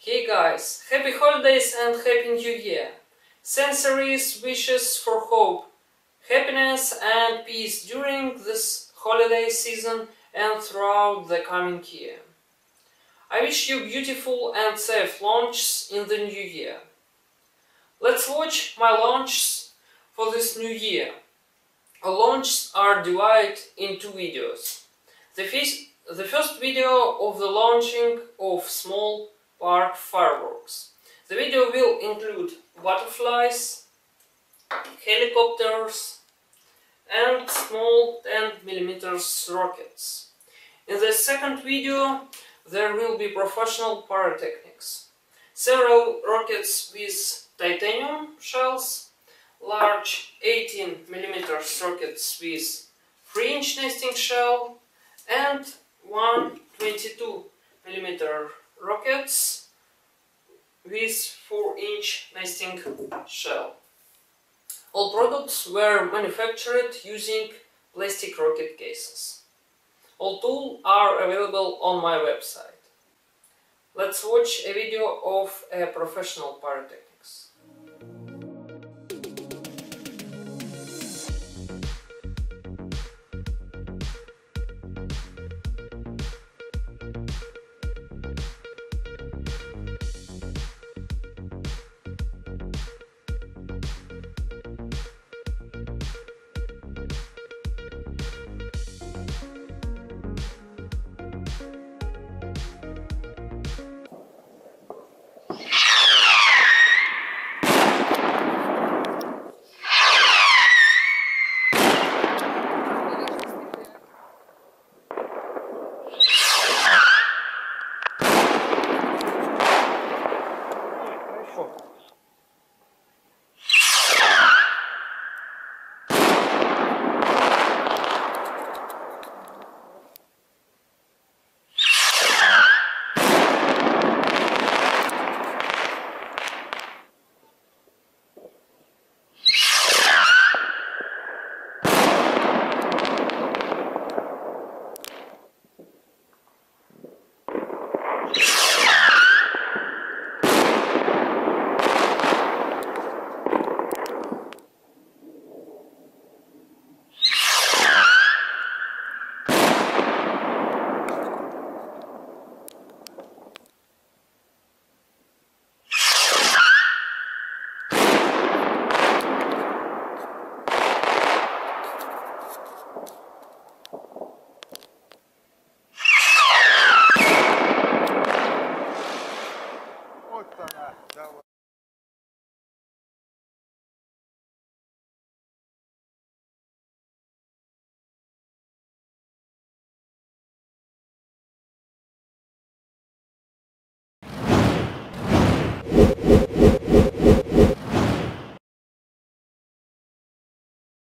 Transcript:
Hey guys, happy holidays and happy new year! Sensories wishes for hope, happiness and peace during this holiday season and throughout the coming year. I wish you beautiful and safe launches in the new year. Let's watch my launches for this new year. Our launches are divided into videos. The, the first video of the launching of small park fireworks. The video will include butterflies, helicopters and small 10 mm rockets. In the second video there will be professional pyrotechnics. Several rockets with titanium shells, large 18 mm rockets with 3 inch nesting shell and one 22 mm rockets with 4 inch nesting shell. All products were manufactured using plastic rocket cases. All tools are available on my website. Let's watch a video of a professional pyrotechnic.